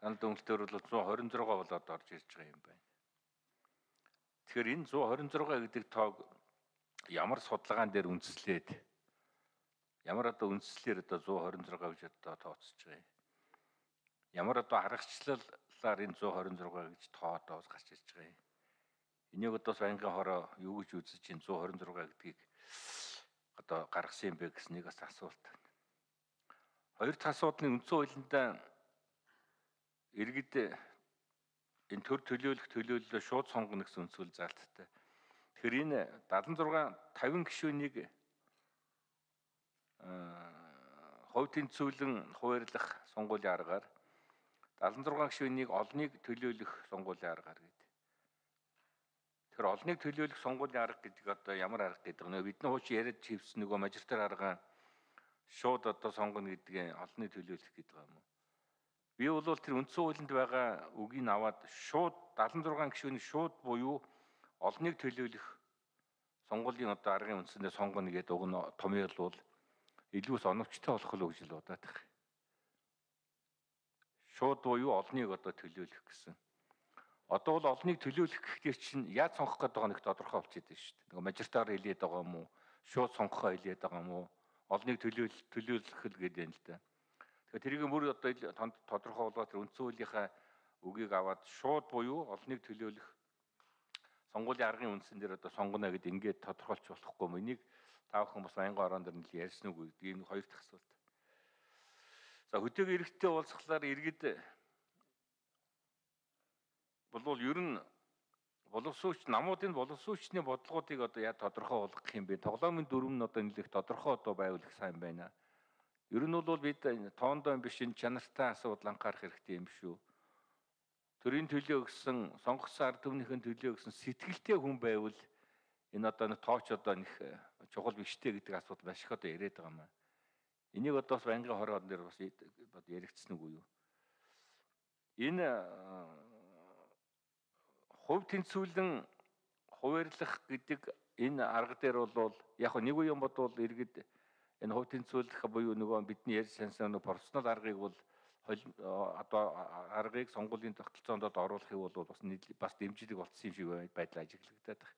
санал дүгнэлтээр бол 126 болоод орж ирж байгаа юм байна. Тэгэхээр энэ 126 гэдэг тоог ямар судалгаан дээр үндэслээд ямар одоо үндэслэлээр одоо 126 гэж одоо тооцож байгаа юм. Ямар одоо аргачлалаар энэ 126 гэж тоо одоо гарч ирж байгаа юм. Энийг одоо байнгын хороо юу гэж үзэж энэ 126 гэдгийг одоо гаргасан юм бэ гэснийг бас асуулт байна. Хоёр дахь асуудлын үндсэн хуулиндаа иргэд энэ төр төлөөлөх төлөөллөө шууд сонгоно гэсэн үндсүүл заалттай. Тэгэхээр энэ 76 50 гишүүнийг хувь тэнцвүүлэн хуваарлах сонгуулийн аргаар 76 гишүүнийг олныг төлөөлөх сонгуулийн аргаар гэдэг. Тэгэхээр олныг төлөөлөх сонгуулийн арга гэдэг одоо ямар арга гэдэг нөө бидний хуучин яриад чивсэн нөгөө мажоритар арга шууд одоо сонгоно гэдгийг олныг төлөөлөх гэдэг юм уу? Би бол тэр үндсэн хуулинд байгаа үгийг аваад шууд 76 гишүүнийг шууд буюу олныг төлөөлөх сонгуулийн одоо аргын үндсэндээ сонгоно гэдэг уг нь томьёолвол илүүс оновчтой болох л гэж л удаад их. Шууд буюу олныг одоо төлөөлөх гэсэн. Одоо бол олныг төлөөлөх гэхдээ чинь яаж сонгох гэдэг нэг тодорхой болчиход байна шүү дээ. Нөгөө мажоритар хэлээд байгаа юм уу? Шууд сонгохоо хэлээд байгаа юм уу? Олныг төлөөл төлөөлөх л гэдэг юм л да. Тэгэхээр тэрийг мөр одоо тодорхой болгоод тэр үндсэн хуулийнхаа үгийг аваад шууд буюу олныг төлөөлөх сонгуулийн аргын үндсэн дээр одоо сонгоно гэдээ ингээд тодорхойлж болохгүй юм. Энийг та бүхэн бас аянгын орон дээр нь ярьсан уу гэдэг энэ хоёр дахь асуулт. За хөдөөг эрэгтэй уулзахлаар иргэд болвол ер нь боловсруучч намуудын боловсруучны бодлогоодыг одоо яа тодорхой болгох юм бэ? Тоглоомын дүрм нь одоо нэлээд тодорхой одоо байвал сайн байна. Ер нь бол бид тоондоо биш энэ чанартай асуудал анхаарах хэрэгтэй юм шүү. Төрийн төлөө өгсөн сонгогдсон ард түмнийхэн төлөө өгсөн сэтгэлтэй хүн байвал энэ одоо нэг тооч одоо нэг э, чухал биштэй гэдэг асуудал маш их одоо яриад байгаа юм аа. Энийг одоо бас байнгын хороод нэр бас яригдсан уу юу? Энэ э, хувь тэнцвүүлэн хуваарлах гэдэг энэ арга дээр бол яг нэг үеийн бодвол иргэд энэ хувь тэнцвүүлэх буюу нөгөө бидний ярьж сансан нөгөө профессионал аргыг бол одоо аргыг сонгуулийн тогтолцоонд оруулахыг бол бас бас дэмжлэг болсон юм шиг байдал ажиглагдаад байна.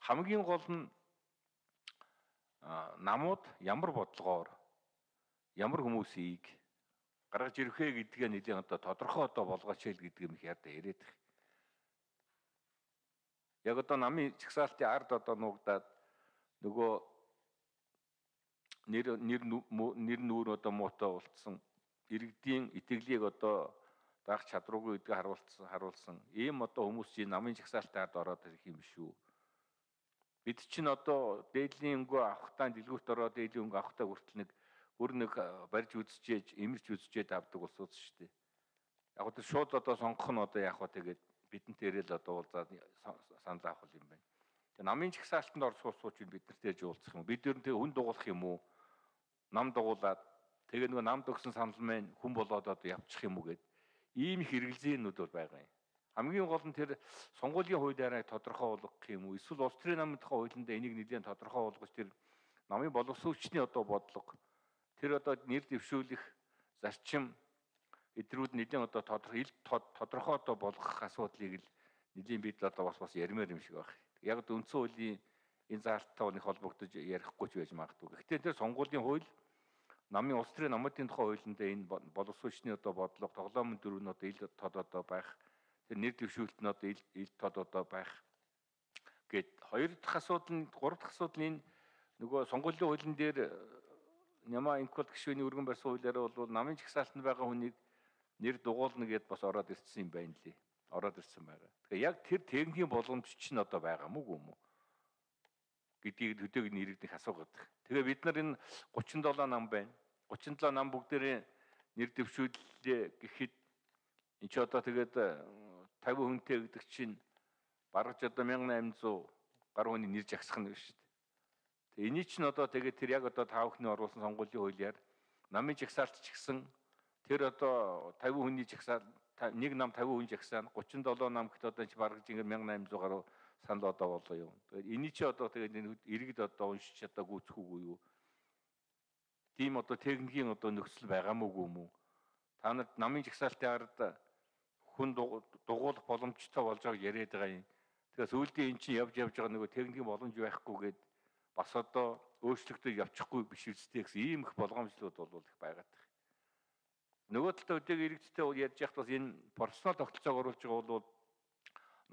Хамгийн гол нь намууд ямар бодлогоор ямар хүмүүсийг гаргаж ирэх вэ гэдгээ нэлийн одоо тодорхой одоо болгооч хэл гэдэг юм их яда яриад их. Яг одоо намын чагсаалтын ард одоо нуугдаад нөгөө нэр нэр нэр нүүр одоо муутай болцсон иргэдийн итгэлийг одоо даах чадваргүй гэдгийг харуулсан харуулсан ийм одоо хүмүүс чинь намын жагсаалтад ороод ирэх юм шүү. Бид чинь одоо дээдлийн өнгө авахтаа дэлгүүрт ороод дээдлийн өнгө авахтаа хүртэл нэг бүр нэг барьж үзчихээж эмэрч үзчихээд авдаг улсууд шүү дээ. Яг одоо шууд одоо сонгох нь одоо яг хаа тэгээд бидэнтэй л одоо уулзаад санал авах юм байна. Тэгээ намын жагсаалтанд чинь бид нартэй уулзах юм. Бид ер нь тэг хүн дугуулах юм уу? Нам дугуулад тэгээ нөгөө намд өгсөн санал маань хүн болоод одоо явчих юм уу гэд ийм их хэрэгэлзээнүүд бол байгаа юм. Хамгийн гол нь тэр сонгуулийн хуулиараа тодорхой болгох юм уу? Эсвэл улс төрийн намын тухай хуулинд энийг нэлээд тодорхой болгож тэр намын боловсруучны одоо бодлого тэр одоо нэр дэвшүүлэх зарчим эдрүүд нэлээд одоо тодорхой ил тодорхой одоо болгох асуудлыг л нэлийн бид одоо бас бас ярмаар юм шиг байна. Яг үндсэн хуулийн энэ заалттай нэг холбогдож ярихгүй ч байж магадгүй. Гэхдээ тэр сонгуулийн хууль намын улс төрийн намуудын тухай хуулиндаа энэ боловсруучны одоо бодлого тоглоомын дөрөв нь одоо ил тод одоо байх тэр нэр дэвшүүлэлт нь одоо ил тод одоо байх гэд хоёр дахь асуудал нь гурав дахь асуудал нь нөгөө сонгуулийн хуулийн дээр Няма инкод гишүүний өргөн барьсан хуулиараа бол намын жагсаалтанд байгаа хүнийг нэр дугуулна гэд бас ороод ирсэн юм байна лээ. Ороод ирсэн байгаа. Тэгэхээр яг тэр техникийн боломж чинь одоо байгаа мүү юм уу? Гэдгийг төдөг нэрэгдэх асуугаад. Тэгээ бид нар энэ 37 нам байна. 37 нам бүгдээрээ нэр дэвшүүллээ гэхэд энэ ч одоо тэгээд 50 хүнтэй гэдэг чинь бараг ч одоо 1800 гаруй хүний нэр жагсах нь шүү дээ. Тэгээ эний чинь одоо тэгээд тэр яг одоо тав хүний оруулсан сонгуулийн хуулиар намын жагсаалт ч гэсэн тэр одоо 50 хүний жагсаал нэг нам 50 хүн жагсаана 37 нам гэхэд одоо чи бараг жингээр 1800 гаруй санал одоо болоо юм. Тэгээд эний чи одоо тэгээд иргэд одоо уншиж чадаа гүйцэх үгүй юу? Тийм одоо техникийн одоо нөхцөл байгаа мүү юм уу? Та нарт намын жагсаалтын ард хүн дугуулах боломжтой болж байгааг яриад байгаа юм. Тэгэхээр сүүлдээ эн чинь явж явж байгаа нөгөө техникийн боломж байхгүйгээд бас одоо өөрчлөгдөж явчихгүй биш үстэй гэсэн ийм их болгоомжлууд бол их байгаад байна. Нөгөө талд өдөг иргэдтэй ярьж яхад бас энэ профессионал тогтолцоог оруулж байгаа бол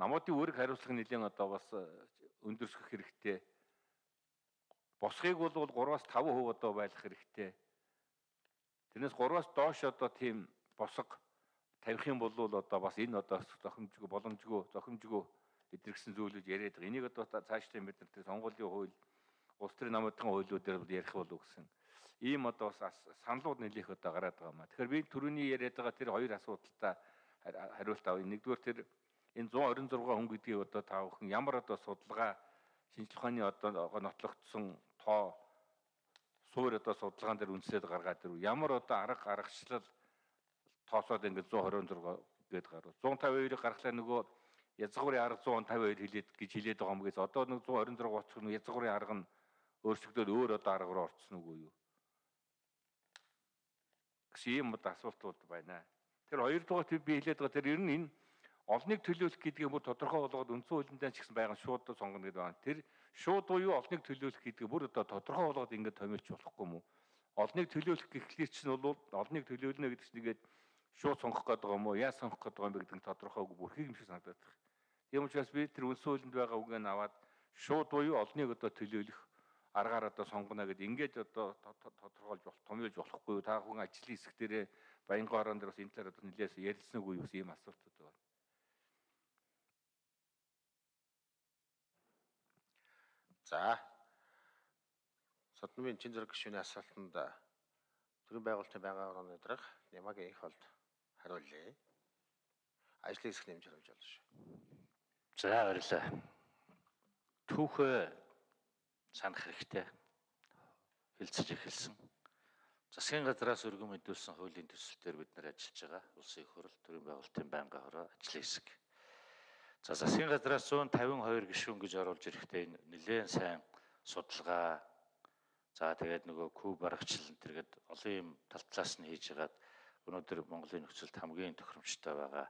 намуудын үүрэг хариуцлага нэлээд одоо бас э, өндөрсгөх хэрэгтэй. Босхийг бол 3-аас 5% одоо байх хэрэгтэй. Тэрнээс 3-аас доош одоо тийм босго тавих юм бол одоо бас энэ одоо зохимжгүй боломжгүй зохимжгүй эдэргсэн зүйлүүд яриад байгаа. Энийг одоо цаашдаа бид нар тэр сонгуулийн хууль улс төрийн намуудын хуулиудаар ярих болов гэсэн ийм одоо бас саналууд нэлээх одоо гараад байгаа маа. Тэгэхээр би түрүүний яриад байгаа тэр хоёр асуудалтай хариулт авъя. Нэгдүгээр тэр энэ 126 хүн гэдгийг одоо та бүхэн ямар одоо судалгаа шинжлэх ухааны одоо нотлогдсон тоо суур одоо судалгаан дээр үндэслээд гаргаад ирв. Ямар одоо арга аргачлал тоосоод ингээд 126 гээд гарав. 152-ыг гаргалаа нөгөө язгуурын арга 152 хилээд гэж хэлээд байгаа юм гэж одоо нэг 126 очих нь язгуурын арга нь өөрчлөгдөөд өөр одоо арга руу орцсон уу юу? гэсэн юм одоо асуултууд байна. Тэр хоёрдугаар төв би хэлээд байгаа тэр ер нь энэ олныг төлөөлөх гэдгийг бүр тодорхой болгоод үндсэн хуулиндаа ч гэсэн байгаа шууд сонгоно гэдэг байна. Тэр шууд буюу олныг төлөөлөх гэдгийг бүр одоо тодорхой болгоод ингээд томилж болохгүй юм уу? Олныг төлөөлөх гэхлээр чинь бол олныг төлөөлнө гэдэг чинь нэгээд шууд сонгох гэдэг юм уу? Яаж сонгох гэдэг юм бэ гэдэг нь тодорхойгүй бүрхийг юм шиг санагдаад байна. Тийм учраас би тэр үндсэн хуулинд байгаа нь аваад шууд буюу олныг одоо төлөөлөх аргаар одоо сонгоно гэдэг ингээд одоо тодорхойлж болох томьёолж болохгүй та хүн ажлын хэсэг дээрээ баянгын орон дээр бас энэ талаар одоо нэлээс ярилцсан үгүй юу ийм асуултууд байна. За. Содномын чин зэрэг гишүүний асуултанд төрийн байгуулалтын орны дарга Нямагийн их холд хариулъя. Ажлын хэсэг нэмж хариулж болно шүү. За баярлалаа. Түүхээ санах хэрэгтэй. Хилцэж эхэлсэн. Засгийн газраас өргөн мэдүүлсэн хуулийн төсөлтөөр бид нар ажиллаж байгаа. Улсын их хурл төрийн байгуулалтын байнгын хороо ажлын хэсэг. За засгийн газраас 152 гишүүн гэж оруулж ирэхдээ нэлээд сайн судалгаа за тэгээд нөгөө куб барагчлал тэргээд олон юм тал талаас нь хийж хагаад өнөөдөр Монголын нөхцөлд хамгийн тохиромжтой байгаа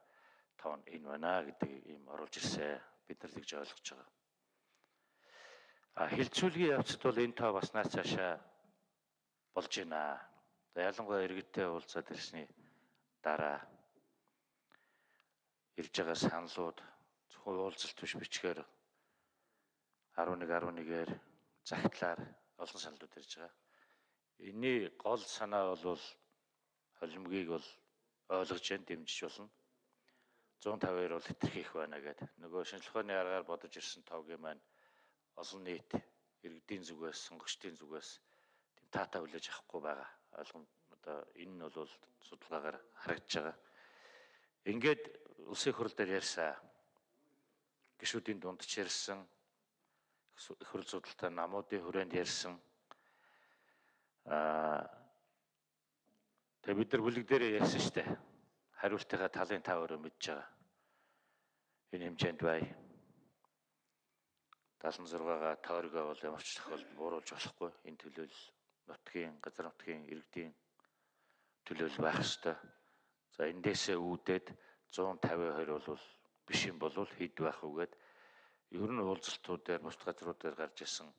тоон энэ байна гэдэг ийм оруулж ирсэн. Бид нар тэгж ойлгож байгаа. А хилцүүлгийн явцад бол энэ тоо бас наац цаашаа болж байна. Ялангуяа иргэдтэй уулзаад ирсний дараа ирж байгаа саналууд зөвхөн уулзалт биш бичгээр 11 11-ээр загтлаар олон саналууд ирж байгаа. Энийн гол санаа бол холимгийг бол ойлгож जैन дэмжиж болно. 152 бол хэтэрхийх байна гэдэг. Нөгөө шинжлэх ухааны аргаар бодож ирсэн товгийн маань олон нийт иргэдийн зүгээс, сонгогчдын зүгээс тийм таатай хүлээж авахгүй байгаа. Ойлгом одоо энэ нь бол судалгаагаар харагдаж байгаа. Ингээд улсын хурл дээр ярьсан гişүүдийн дунд ч ярьсан хурл судалтай намуудын хүрээнд ярьсан аа Тэгээ бид нар бүлэг дээрээ ярьсан дээ. Хариултынхаа талын та өөрөө мэдж байгаа. Энэ хэмжээнд бай. 76-га тойргоо бол ямар ч тохиолдолд бууруулж болохгүй. Энэ төлөөлөл нутгийн, газар нутгийн иргэдийн төлөөлөл байх ёстой. За эндээсээ үүдээд 152 бол биш юм бол хэд байх үгээд ер нь уулзалтуудаар бус газруудаар гарч исэн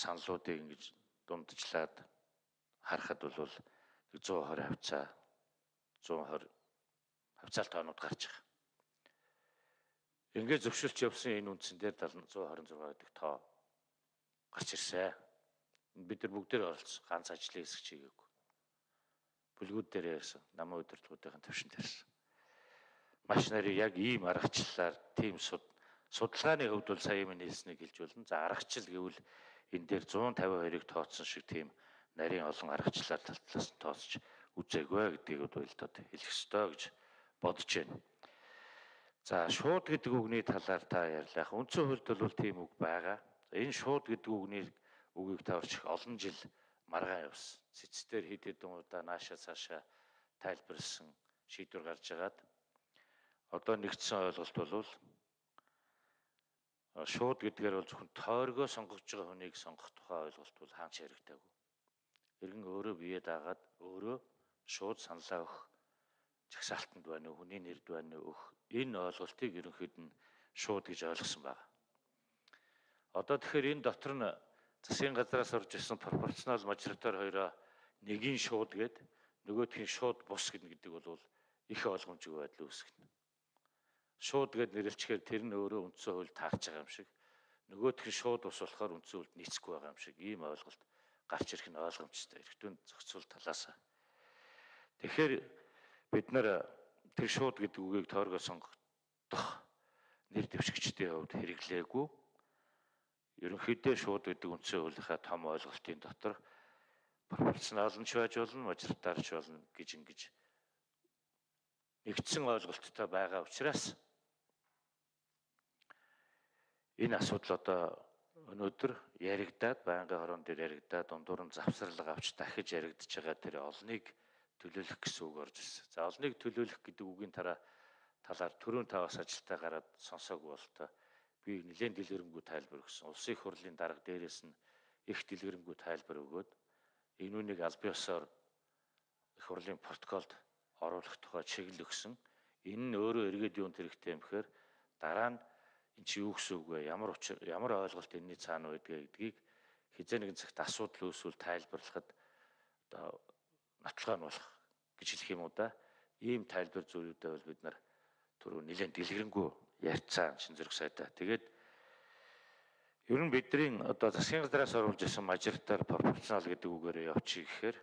саналуудыг ингэж дундажлаад харахад бол 120 хавцаа 120 хавцаалт тоонууд гарч байгаа. Ингээд зөвшөлт явсан энэ үндсэн дээр 126 гэдэг тоо гарч ирсэн. Бид нар бүгдээр оролцсон. Ганц ажлын хэсэг чигээгүй. Бүлгүүд дээр ярьсан. Намын удирдлагуудын төвшин тарьсан. Маш нарийн яг ийм аргачлалаар тийм суд судалгааны хувьд бол сая минь хэлснийг хэлж болно. За аргачлал гэвэл энэ дээр 152-ыг тооцсон шиг тийм нарийн олон аргачлалаар тал талаас нь тооцож үзээгүй гэдгийг уйлдод хэлэх ёстой гэж бодож байна. За шууд гэдэг үгний талаар та ярьлаа. Үндсэн хуульд бол тийм үг байгаа. Энэ шууд гэдэг үгний үгийг тавьчих олон жил маргаан явсан. Цэцтэр хэд хэдэн удаа нааша цаашаа тайлбарлсан шийдвэр гарч агаад одоо нэгдсэн ойлголт бол шууд гэдгээр бол зөвхөн тойргоо сонгож байгаа хүнийг сонгох тухай ойлголт бол хаач хэрэгтэйг иргэн өөрөө бие даагаад өөрөө шууд саналаа өгөх жагсаалтанд байна уу, хүний нэрд байна уу өх энэ ойлголтыг ерөнхийд нь шууд гэж ойлгосон байна. Одоо тэгэхээр энэ дотор нь засгийн газраас орж ирсэн пропорционал мажоритар хоёроо нэгийн шууд гээд нөгөөдхийн шууд бус гэнэ гэдэг бол их ойлгомжгүй байдал үүсгэнэ. Шууд гээд нэрлэлчээр тэр нь өөрөө үндсэн хууль таарч байгаа юм шиг нөгөөх нь шууд ус болохоор үндсэн хууль нийцэхгүй байгаа юм шиг ийм ойлголт гарч ирэх нь ойлгомжтой. Эргэтүүн зохицуул талаас. Тэгэхээр бид нар тэр шууд гэдэг үгийг тойргоо сонгох нэр дэвшигчдийн хувьд хэрэглээгүй. Ерөнхийдөө шууд гэдэг үндсэн хуулийнхаа том ойлголтын дотор пропорционал нь ч байж болно, мажоритар ч болно гэж ингэж нэгдсэн ойлголттой байгаа учраас энэ асуудал одоо өнөөдөр яригадаад байнгын хорон дээр яригадаад дундуур нь завсралга авч дахиж яригдж байгаа тэр олныг төлөөлөх гэсэн үг орж ирсэн. За олныг төлөөлөх гэдэг үгийн тараа талаар төрөө та бас ажилтаа гараад сонсоогүй бол та би нэлээд дэлгэрэнгүй тайлбар өгсөн. Улсын хурлын дарга дээрээс нь их дэлгэрэнгүй тайлбар өгөөд энүүнийг аль биесээр их хурлын протоколд оруулах тухай чиглэл өгсөн. Энэ нь өөрөө эргээд юунд хэрэгтэй юм бэхээр дараа нь эн чи юу гэсэн үг вэ? Ямар ямар ойлголт энэний цаана байдгийг гэдгийг хизээ нэгэн цагт асуудал үүсвэл тайлбарлахад одоо нотлогоо нь болох гэж хэлэх юм уу да. Ийм тайлбар зүйлүүдэд бол бид нар түрүү нэлээд дэлгэрэнгүй ярьцсан шин зэрэг сайдаа. Тэгээд ер нь бидний одоо засгийн газраас оруулж ирсэн мажоритар пропорционал гэдэг үгээр явчих гэхээр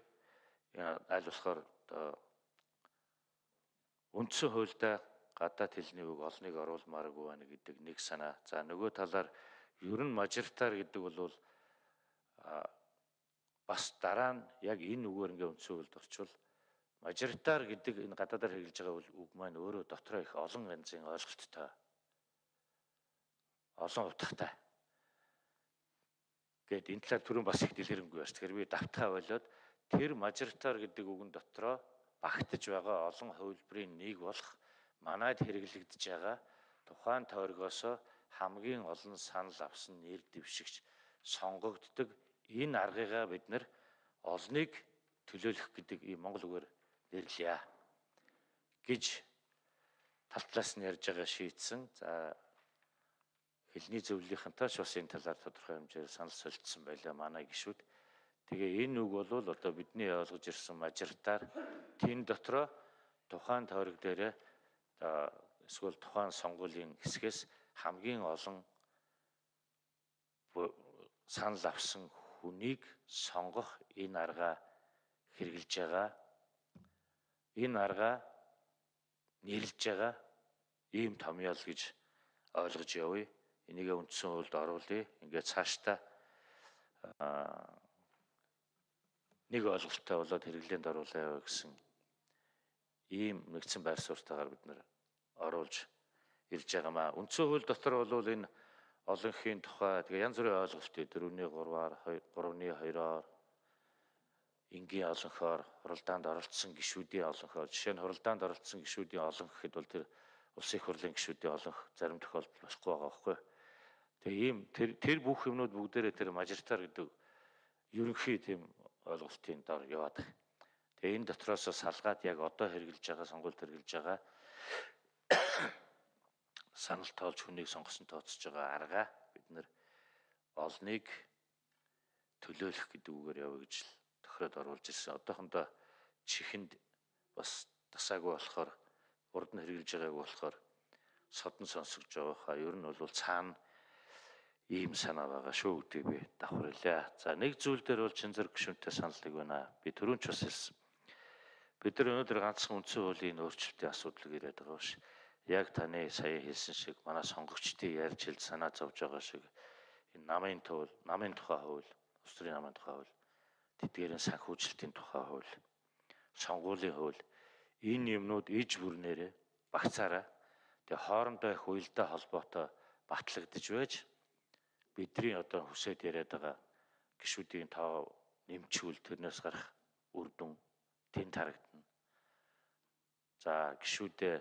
аль болохоор одоо үндсэн хуульдаа гадаад хэлний үг олныг оруулмааргүй байна гэдэг нэг санаа. За нөгөө талаар ер нь мажоритар гэдэг бол бас дараа нь яг энэ үгээр ингээ үндсэн хуульд орчвол мажоритар гэдэг энэ гадаадаар хэрэгжилж байгаа үг маань өөрөө дотроо их олон янзын ойлголттой. Олон утгатай. Гэт энэ талаар түрүүн бас их дэлгэрэнгүй байна. Тэгэхээр би давтахаа болоод тэр мажоритар гэдэг үгэн дотроо багтаж байгаа олон хувилбарын нэг болох манайд хэрэглэгдэж байгаа тухайн тойргоос хамгийн олон санал авсан нэр дэвшигч сонгогддог энэ аргыгаа бид нар олныг төлөөлөх гэдэг ийм монгол үгээр нэрлэе гэж тал талаас нь ярьж байгаа шийдсэн. За хэлний зөвлөлийнхэнтэй ч бас энэ талаар тодорхой хэмжээр санал солилцсон байлаа манай гişүүд. Тэгээ энэ үг бол одоо бидний ойлгож ирсэн мажоритар тэн дотроо тухайн тойрог дээрээ эсвэл тухайн сонгуулийн хэсгээс хамгийн олон санал авсан хүнийг сонгох энэ арга хэрэгжилж байгаа энэ арга нэрлж байгаа ийм томьёол гэж ойлгож явъя. Энийг үндсэн хуульд оруулъя. Ингээд цаашдаа нэг ойлголттой болоод хэрэглээнд оруулаа гэсэн ийм нэгдсэн байр суурьтайгаар бид нэр оруулж ирж байгаамаа. Үндсэн хууль дотор бол энэ олонхын тухай тэгээ янз бүрийн ойлголтыг 4-ний 3-аар 3-ны 2-оор энгийн олонхоор хуралдаанд оролцсон гишүүдийн олонхоор жишээ нь хуралдаанд оролцсон гишүүдийн олонх гэхэд бол тэр улсын их хурлын гишүүдийн олонх зарим тохиолдолд болохгүй байгаа байхгүй. Тэгээ ийм тэр тэр бүх юмнууд бүгдээрээ тэр мажоритар гэдэг ерөнхий тийм ойлголтын дор яваад байна. Тэгээ энэ дотроос салгаад яг одоо хэрэгжилж байгаа сонгуульд хэрэгжилж байгаа санал тоолж хүнийг сонгосон тооцож байгаа арга бид нэр олныг төлөөлөх гэдэг үгээр явъя гэж тохироод оруулж ирсэн. Одоохондоо чихэнд бас тасаагүй болохоор урд нь хэрэгжилж байгааг болохоор содон сонсогж байгаа хаа ер нь бол цаана ийм санаа байгаа шүү гэдэг би давхарлаа. За нэг зүйл дээр бол чин зэрэг гүшүүнтэй саналдаг байна. Би түрүүн ч бас хэлсэн. Бид нар өнөөдөр ганцхан үндсэн хуулийн өөрчлөлтийн асуудлыг яриад байгаа биш. Яг таны сая хэлсэн шиг манай сонгогчдын ярьж хэл санаа зовж байгаа шиг энэ намын туул, намын тухай хууль, улс төрийн намын тухай хууль, тэдгээрийн санхүүжилтийн тухай хууль, сонгуулийн хууль. Энэ юмнууд иж бүрнээрээ багцаараа. Тэгээ хоорондоо их уялдаа холбоотой батлагдж байж бидний одоо хүсэж яриад байгаа гişүүдийн тоо нэмчүүл тэрнээс гарах үр дүн тэн тарагдана. За гişүүдээ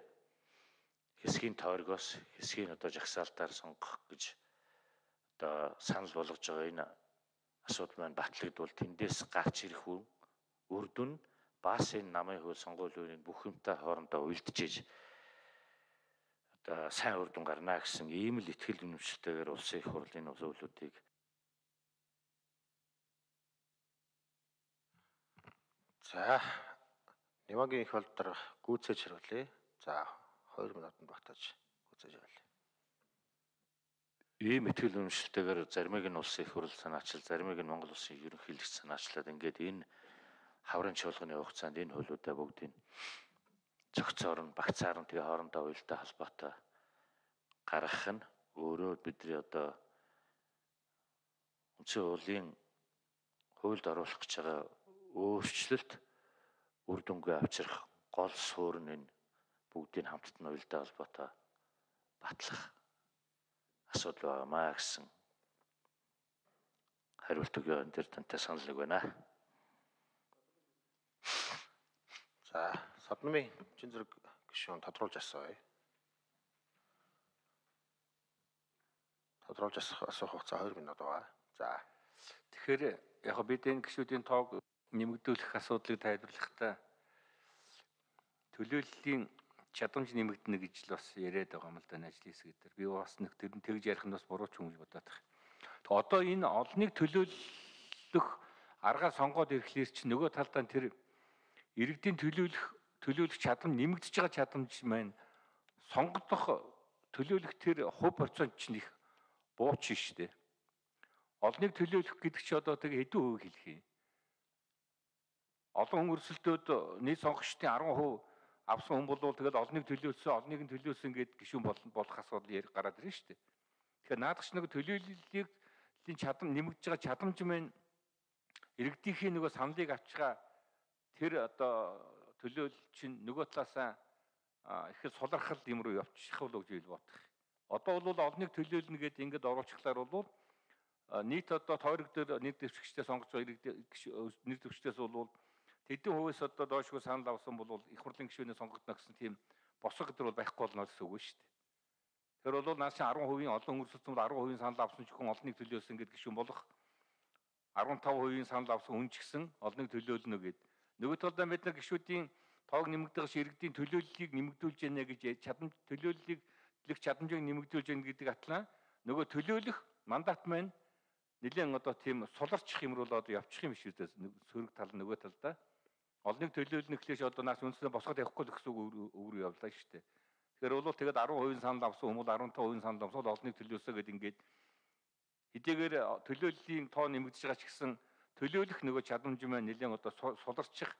хэсгийн тойргоос хэсгийн одоо жагсаалтаар сонгох гэж одоо санал болгож байгаа энэ асуудал маань батлагдвал тэндээс гарч ирэх үр дүн бас энэ намын хөл сонгуулийн бүх юмтай хоорондоо уйлдчихэж одоо сайн үр дүн гарна гэсэн ийм л ихтгэл үнэмшилтэйгээр улсын их хурлын зөвлөлүүдийг За Нямагийн их болдор гүйцээж хариулъя. За 2 минутанд багтааж гүйцээж хариулъя. ийм ихтгэл үнэмшилтэйгээр заримыг нь улсын их хурл санаачил, заримыг нь Монгол улсын ерөнхийлөгч санаачлаад ингээд энэ хаврын чуулганы хугацаанд энэ хөлүүдээ бүгдийг зөгцөөр нь багцаар нь тэгээ хоорондоо уялдаа холбоотой гаргах нь өөрөө бидний одоо үндсэн хуулийн хуульд оруулах гэж байгаа өөрчлөлт үр дүнгээ авчрах гол суурь нь энэ бүгдийг хамтд нь уялдаа холбоотой батлах асуудал байгаамаа гэсэн хариулт өгөө энэ төр тантай санал нэг байна. За содномын чин зэрэг гишүүн тодруулж асууя. Тодруулж асуух хугацаа 2 минут байгаа. За Тэгэхээр яг бид энэ гişүүдийн тоог нэмэгдүүлэх асуудлыг тайлбарлахдаа төлөөллийн чадамж нэмэгдэнэ гэж л бас яриад байгаа юм л да ажлын хэсэг дээр. Би бас нэг тэр нь тэгж ярих нь бас буруу ч юм бодоод байна. Тэг одоо энэ олныг төлөөлөх аргаа сонгоод ирэхлээр чи нөгөө талдаа тэр иргэдийн төлөөлөх төлөөлөх чадам нэмэгдэж байгаа чадамж маань сонгогдох төлөөлөх тэр хувь процент чинь их бууч шүү дээ. Олныг төлөөлөх гэдэг чи одоо тэг хэдэн хувийг хэлэх юм? Олон хүн өрсөлдөөд нийт сонгогчдын 10% авсан хүн бол тэгэл олныг төлөөсөн, олныг нь төлөөсөн гэд гişүүн болох асуудал яар гараад ирнэ шүү дээ. Тэгэхээр наадах нэг төлөөллийг чадам нэмэгдэж байгаа чадамж маань иргэдийнхээ нөгөө саналыг авчгаа тэр одоо төлөөлөл чинь нөгөө талаасаа их сулархал юм руу явчих л гэж бодох. Одоо бол олныг төлөөлнө гэдээ ингээд оруулчихлаар бол нийт одоо тойрог дээр нэр дэвшигчтэй сонгож байгаа нэр дэвшигчдээс бол Тэдэн хувьс одоо доошгүй санал авсан бол их хурлын гишүүнээ сонгогдно гэсэн тийм босго гэдэг бол байхгүй болно гэсэн үг шүү дээ. Тэр бол наас 10% олон хөрсөлтөнд 10% санал авсан ч хүн олныг төлөөсөн гэдэг гишүүн болох 15% санал авсан хүн ч гэсэн олныг төлөөлнө гэд. Нөгөө талдаа бид нар гишүүдийн тоог нэмэгдэх ширэгдийн төлөөллийг нэмэгдүүлж яана гэж чадамж төлөөллийг төлөх чадамжийг нэмэгдүүлж яана гэдэг атлаа нөгөө төлөөлөх мандат маань нэлээд одоо тийм суларчих юм руу одоо явчих юм биш үү сөрөг тал нөгөө талдаа Олныг төлөөлнө гэхлээр одоо нас үндсэндээ босгоод явахгүй л гэсэн өөр явлаа шүү дээ. Тэгэхээр бол тэгээд 10% санал авсан хүмүүс 15% санал авсан олныг төлөөсөө гэд ингээд хэдийгээр төлөөллийн тоо нэмэгдэж байгаа ч гэсэн төлөөлөх нөгөө чадамж маань нэлээд одоо суларчих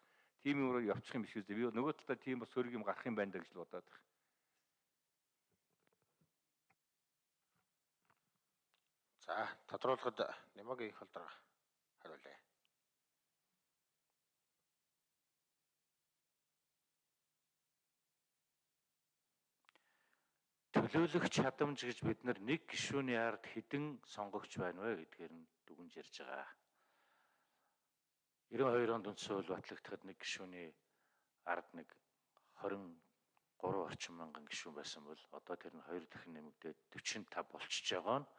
тийм юм руу явчих юм биш үү? Би нөгөө талдаа тийм бас сөрөг юм гарах юм байна гэж л бодоод байна. За тодруулахад Немогийн их холдор хариулъя. Төлөөлөх чадамж гэж бид нэг гишүүний ард хідэн сонгогч байна вэ гэдгээр нь дүгнж ярьж байгаа. 92 онд хууль батлагдахад нэг гишүүний ард нэг 23 орчим мянган гишүүн байсан бол одоо тэр нь 2 дахин нэмэгдээд 45 болчихж байгаа нь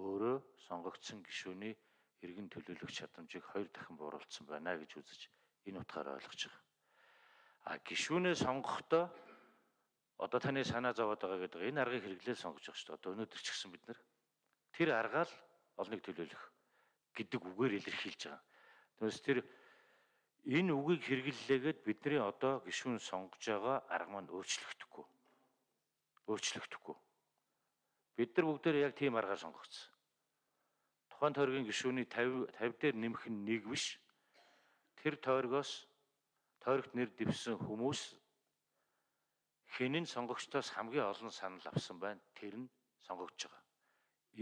өөрөө сонгогдсон гишүүний иргэн төлөөлөх чадамжийг 2 дахин бууруулсан байна гэж үзэж энэ утгаараа ойлгож байгаа. А гишүүнээ сонгохдоо одоо таны санаа зовоод байгаа гэдэг энэ аргыг хэрэглээ сонгож байгаа шүү дээ. Одоо өнөөдөр ч гэсэн бид нар тэр аргаал олныг төлөөлөх гэдэг үгээр илэрхийлж байгаа. Тэгээс тэр энэ үгийг хэрэглэлээгээд бидний одоо гишүүн сонгож байгаа арга маань өөрчлөгдөхгүй. Өөрчлөгдөхгүй. Бид нар бүгдээр яг тийм аргаар сонгогдсон. Тухайн тойргийн гишүүний 50 50 дээр нэмэх нь нэг биш. Тэр тойргоос тойрогт нэр дэвсэн хүмүүс хинэн сонгогчдоос хамгийн олон санал авсан байна. Тэр нь сонгогдож байгаа.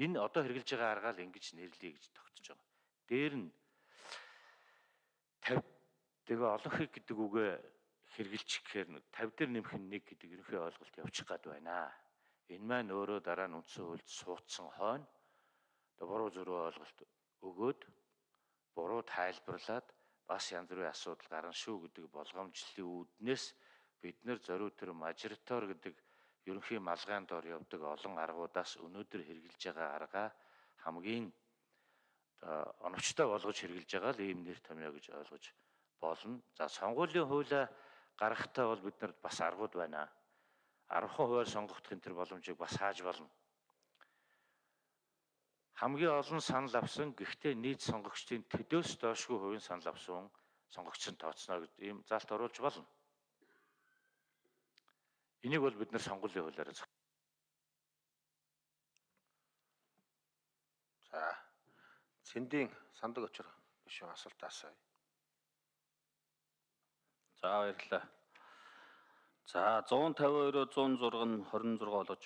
Энэ одоо хэрэгжилж байгаа аргаал ингэж нэрлэе гэж тогтож байгаа. Дээр нь 50 тэгээ олонхыг гэдэг үгээ хэрэгжилчих гэхээр 50 дээр нэмэх нь нэг гэдэг ерөнхий ойлголт явчих гад байна. Энэ маань өөрөө дараа нь үндсэн хуульд суудсан хойно одоо буруу зөрөө ойлголт өгөөд буруу тайлбарлаад бас янз бүрийн асуудал гарна шүү гэдэг болгоомжлолын үүднээс бид нэр зориу төр мажоритор гэдэг ерөнхий малгайн дор явдаг олон аргуудаас өнөөдөр хэрэгжилж байгаа арга хамгийн оновчтой болгож хэрэгжилж байгаа л ийм нэр томьёо гэж ойлгож болно. За сонгуулийн хуулиа гаргахтаа бол биднэрт бас аргууд байна. 10% хувиар сонгогдох энэ төр боломжийг бас хааж болно. Хамгийн олон санал авсан гэхдээ нийт сонгогчдын төдөөс доошгүй хувийн санал авсан сонгогч нь тооцно гэдэг ийм залт оруулж болно. Энийг бол бид нар сонгуулийн хуулиараа. За. Цэндийн сандаг очир гişүүн асуулт асууя. За баярлалаа. За 152-өө 106 нь 26 болгож